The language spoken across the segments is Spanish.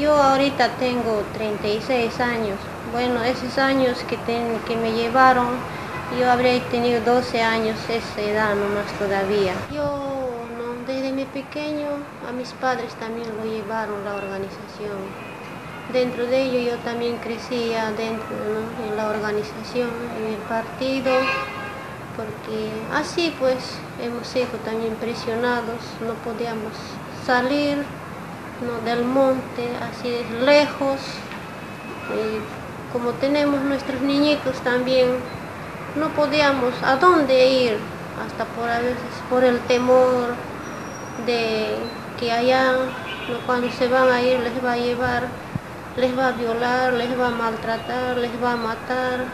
Yo ahorita tengo 36 años. Bueno, esos años que, que me llevaron, yo habría tenido 12 años, esa edad nomás todavía. Yo desde mi pequeño a mis padres también lo llevaron la organización. Dentro de ello yo también crecía dentro en la organización, en el partido, porque así pues hemos sido también presionados, no podíamos salir del monte, así es lejos. Y como tenemos nuestros niñitos también, no podíamos a dónde ir, hasta por a veces por el temor de que allá cuando se van a ir les va a llevar, les va a violar, les va a maltratar, les va a matar,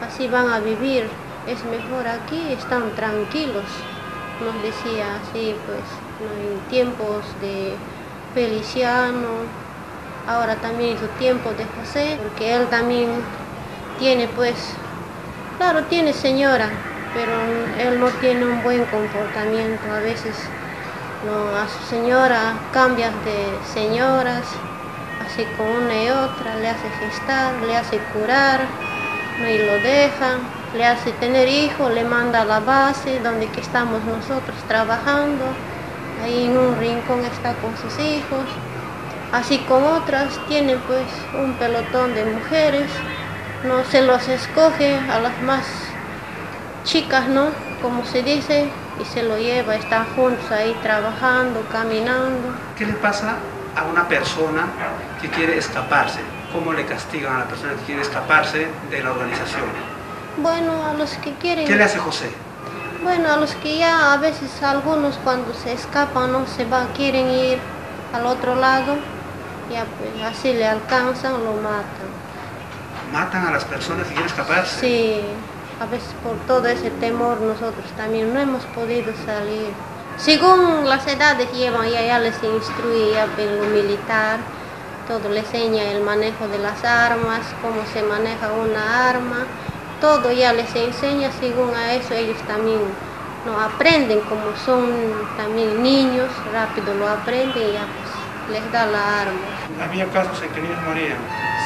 así van a vivir. Es mejor aquí, están tranquilos, nos decía así pues, en tiempos de Feliciano, ahora también su tiempo de José, porque él también tiene pues, claro, tiene señora, pero él no tiene un buen comportamiento, a veces no, a su señora cambia de señoras, así con una y otra, le hace gestar, le hace curar, no, y lo deja, le hace tener hijos, le manda a la base donde que estamos nosotros trabajando, ahí en un rincón está con sus hijos, así con otras tienen pues un pelotón de mujeres, no se los escoge a las más chicas, ¿no? Como se dice, y se lo lleva, están juntos ahí trabajando, caminando. ¿Qué le pasa a una persona que quiere escaparse? ¿Cómo le castigan a la persona que quiere escaparse de la organización? Bueno, a los que quieren... ¿Qué le hace José? Bueno, a los que ya a veces algunos cuando se escapan, no se va, quieren ir al otro lado, ya pues así le alcanzan, lo matan. ¿Matan a las personas que quieren escaparse? Sí, a veces por todo ese temor nosotros también no hemos podido salir. Según las edades llevan, ya, ya les instruía en lo militar, todo les enseña el manejo de las armas, cómo se maneja una arma, todo ya les enseña, según a eso ellos también no aprenden, como son también niños, rápido lo aprenden y ya pues les da la arma. Había casos en que niños morían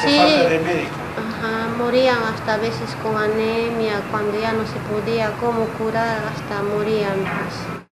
por falta de médico. Ajá, morían hasta a veces con anemia, cuando ya no se podía cómo curar, hasta morían. Pues.